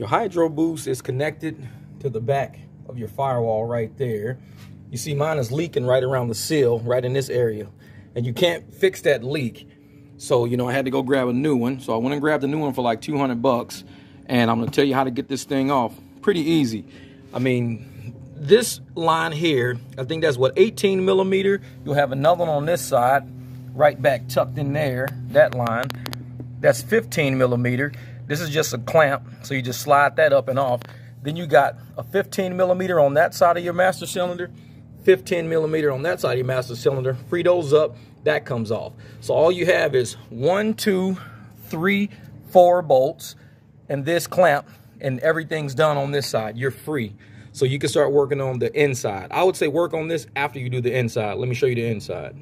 Your hydro boost is connected to the back of your firewall right there. You see mine is leaking right around the seal, right in this area. And you can't fix that leak. So, you know, I had to go grab a new one. So I went and grabbed a new one for like 200 bucks. And I'm gonna tell you how to get this thing off. Pretty easy. I mean, this line here, I think that's what, 18 millimeter. You'll have another one on this side, right back tucked in there, that line. That's 15 millimeter. This is just a clamp, so you just slide that up and off. Then you got a 15 millimeter on that side of your master cylinder, 15 millimeter on that side of your master cylinder. Free those up, that comes off. So all you have is one, two, three, four bolts, and this clamp, and everything's done on this side. You're free. So you can start working on the inside. I would say work on this after you do the inside. Let me show you the inside.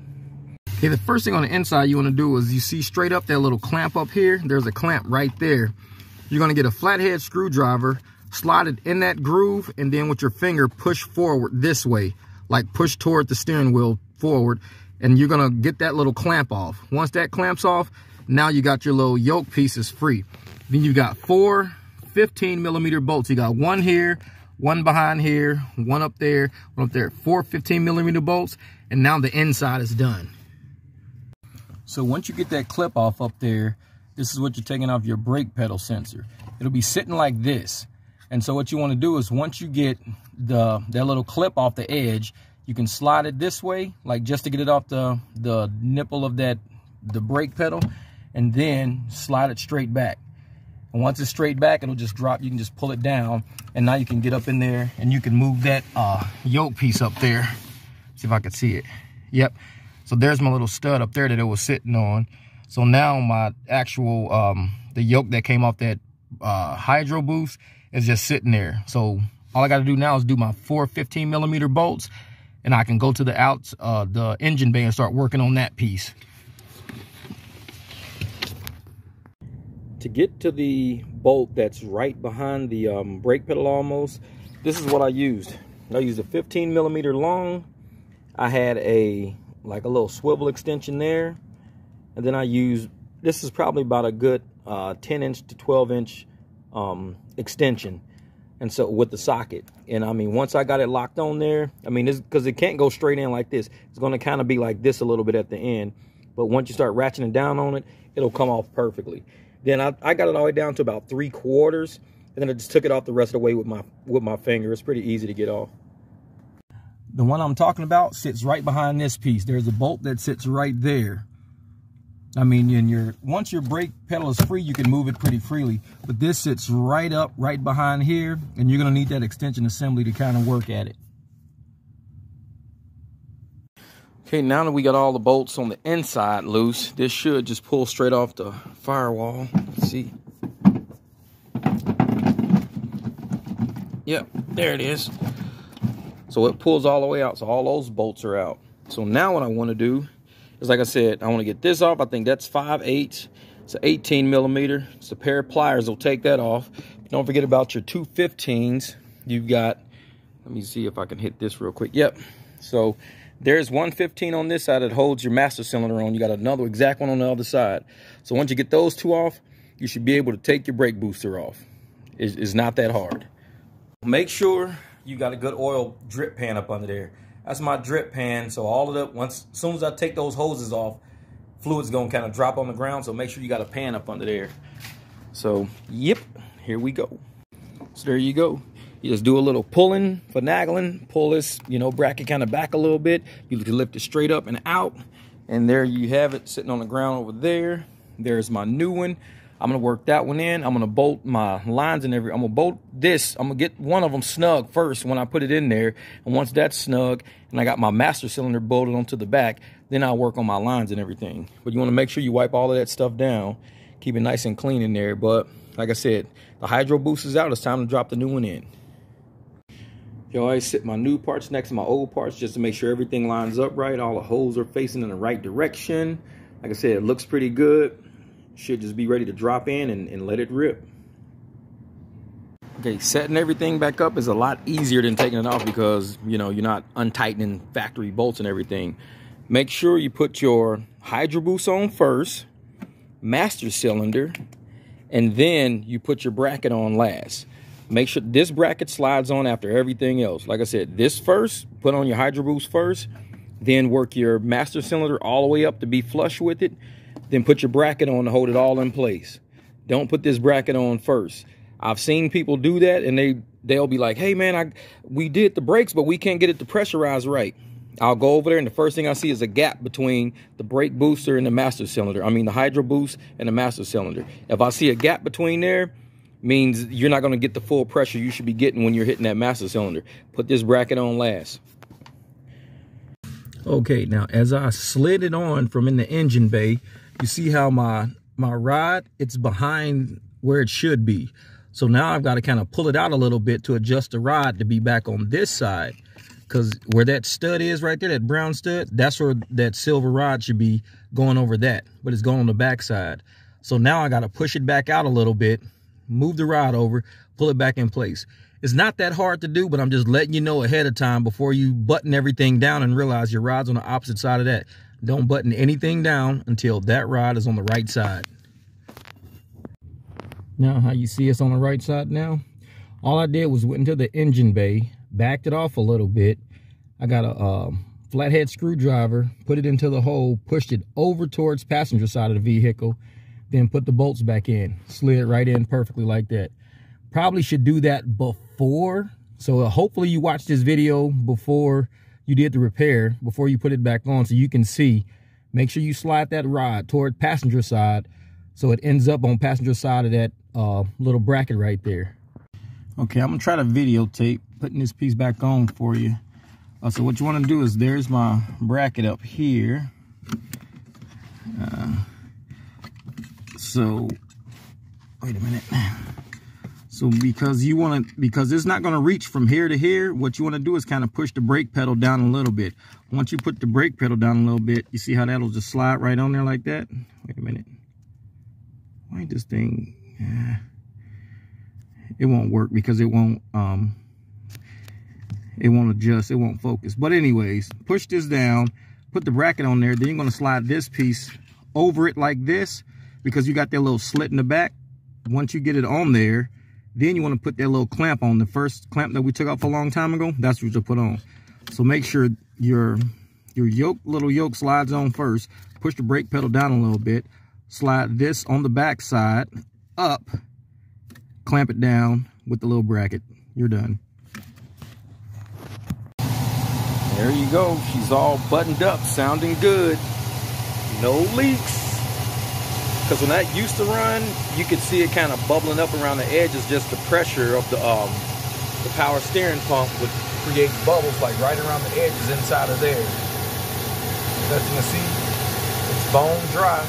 Okay, the first thing on the inside you want to do is you see straight up that little clamp up here. There's a clamp right there. You're going to get a flathead screwdriver, slide it in that groove, and then with your finger push forward this way, like push toward the steering wheel forward, and you're going to get that little clamp off. Once that clamps off, now you got your little yoke pieces free. Then you've got four 15 millimeter bolts. You got one here, one behind here, one up there, one up there. Four 15 millimeter bolts, and now the inside is done. So once you get that clip off up there, this is what you're taking off your brake pedal sensor. It'll be sitting like this. And so what you want to do is once you get the that little clip off the edge, you can slide it this way, like just to get it off the, the nipple of that the brake pedal, and then slide it straight back. And once it's straight back, it'll just drop. You can just pull it down, and now you can get up in there, and you can move that uh, yoke piece up there. See if I can see it. Yep. So there's my little stud up there that it was sitting on. So now my actual, um, the yoke that came off that uh, hydro boost is just sitting there. So all I got to do now is do my four 15 millimeter bolts and I can go to the outs, uh, the engine bay and start working on that piece. To get to the bolt that's right behind the um, brake pedal almost, this is what I used. I used a 15 millimeter long. I had a like a little swivel extension there. And then I use, this is probably about a good uh, 10 inch to 12 inch um, extension. And so with the socket. And I mean, once I got it locked on there, I mean, because it can't go straight in like this. It's going to kind of be like this a little bit at the end. But once you start ratcheting down on it, it'll come off perfectly. Then I, I got it all the way down to about three quarters. And then I just took it off the rest of the way with my with my finger. It's pretty easy to get off. The one I'm talking about sits right behind this piece. There's a bolt that sits right there. I mean, in your once your brake pedal is free, you can move it pretty freely. But this sits right up, right behind here, and you're gonna need that extension assembly to kind of work at it. Okay, now that we got all the bolts on the inside loose, this should just pull straight off the firewall. Let's see. Yep, there it is. So it pulls all the way out. So all those bolts are out. So now what I want to do is, like I said, I want to get this off. I think that's 5 8 It's an 18 millimeter. It's a pair of pliers will take that off. Don't forget about your two 15s. You've got, let me see if I can hit this real quick. Yep. So there's one 15 on this side that holds your master cylinder on. You got another exact one on the other side. So once you get those two off, you should be able to take your brake booster off. It's, it's not that hard. Make sure you got a good oil drip pan up under there. That's my drip pan. So all of the, once, as soon as I take those hoses off, fluid's gonna kind of drop on the ground. So make sure you got a pan up under there. So, yep, here we go. So there you go. You just do a little pulling, finagling, pull this, you know, bracket kind of back a little bit. You can lift it straight up and out. And there you have it sitting on the ground over there. There's my new one. I'm gonna work that one in. I'm gonna bolt my lines and every. I'm gonna bolt this. I'm gonna get one of them snug first when I put it in there. And once that's snug, and I got my master cylinder bolted onto the back, then I'll work on my lines and everything. But you want to make sure you wipe all of that stuff down, keep it nice and clean in there. But like I said, the hydro boost is out. It's time to drop the new one in. You always sit my new parts next to my old parts just to make sure everything lines up right. All the holes are facing in the right direction. Like I said, it looks pretty good should just be ready to drop in and, and let it rip. Okay, setting everything back up is a lot easier than taking it off because, you know, you're not untightening factory bolts and everything. Make sure you put your hydro boost on first, master cylinder, and then you put your bracket on last. Make sure this bracket slides on after everything else. Like I said, this first, put on your Hydro Boost first, then work your master cylinder all the way up to be flush with it, then put your bracket on to hold it all in place. Don't put this bracket on first. I've seen people do that and they they'll be like, "Hey man, I we did the brakes, but we can't get it to pressurize right." I'll go over there and the first thing I see is a gap between the brake booster and the master cylinder. I mean the hydro boost and the master cylinder. If I see a gap between there, means you're not going to get the full pressure you should be getting when you're hitting that master cylinder. Put this bracket on last. Okay, now as I slid it on from in the engine bay, you see how my my rod, it's behind where it should be. So now I've got to kind of pull it out a little bit to adjust the rod to be back on this side because where that stud is right there, that brown stud, that's where that silver rod should be going over that, but it's going on the back side. So now I got to push it back out a little bit, move the rod over, pull it back in place. It's not that hard to do, but I'm just letting you know ahead of time before you button everything down and realize your rod's on the opposite side of that. Don't button anything down until that rod is on the right side. Now, how you see us on the right side now? All I did was went into the engine bay, backed it off a little bit. I got a uh, flathead screwdriver, put it into the hole, pushed it over towards passenger side of the vehicle, then put the bolts back in, slid right in perfectly like that. Probably should do that before. So hopefully you watched this video before you did the repair, before you put it back on so you can see. Make sure you slide that rod toward passenger side so it ends up on passenger side of that uh, little bracket right there. Okay, I'm gonna try to videotape putting this piece back on for you. Uh, so what you wanna do is there's my bracket up here. Uh, so, wait a minute. So because you wanna, because it's not gonna reach from here to here, what you wanna do is kind of push the brake pedal down a little bit. Once you put the brake pedal down a little bit, you see how that'll just slide right on there like that? Wait a minute. Why this thing, yeah it won't work because it won't um it won't adjust it won't focus but anyways push this down put the bracket on there then you're going to slide this piece over it like this because you got that little slit in the back once you get it on there then you want to put that little clamp on the first clamp that we took off a long time ago that's what you'll put on so make sure your your yoke little yoke slides on first push the brake pedal down a little bit slide this on the back side up clamp it down with the little bracket. You're done. There you go. She's all buttoned up, sounding good. No leaks. Because when that used to run, you could see it kind of bubbling up around the edges, just the pressure of the um, the power steering pump would create bubbles like right around the edges inside of there. You can see, it's bone dry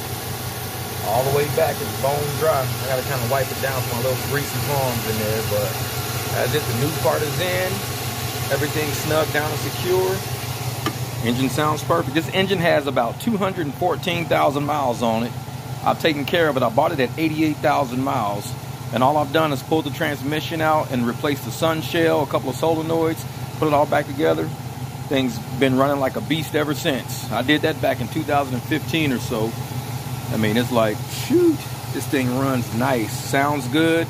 all the way back. It's bone dry. I gotta kind of wipe it down for my little greasy palms in there, but as if the new part is in. Everything's snug down and secure. Engine sounds perfect. This engine has about 214,000 miles on it. I've taken care of it. I bought it at 88,000 miles. And all I've done is pull the transmission out and replaced the sun shell, a couple of solenoids, put it all back together. Thing's been running like a beast ever since. I did that back in 2015 or so. I mean, it's like, shoot, this thing runs nice, sounds good,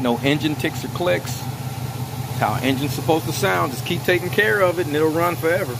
no engine ticks or clicks. how engine's supposed to sound. Just keep taking care of it and it'll run forever.